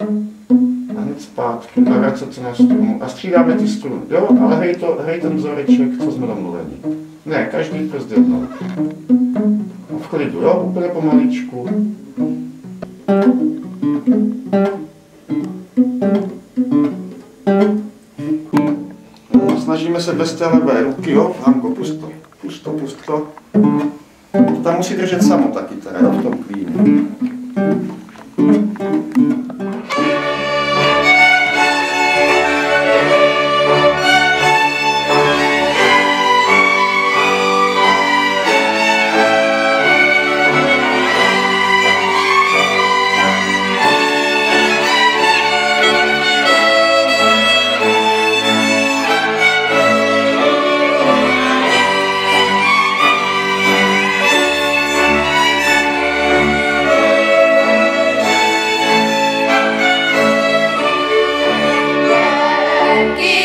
A hned zpátky a vracet se na strunu. A střídáme ty struny, jo? Ale hej, to, hej ten vzoreček, co jsme domluveni. Ne, každý prst jednou. V klidu, jo? Úplně pomaličku. No, snažíme se bez té levé ruky, jo? Hanko, pust to, pust to, pust. To tam musí držet samo taky teda, jo, v tom klínu. aquí.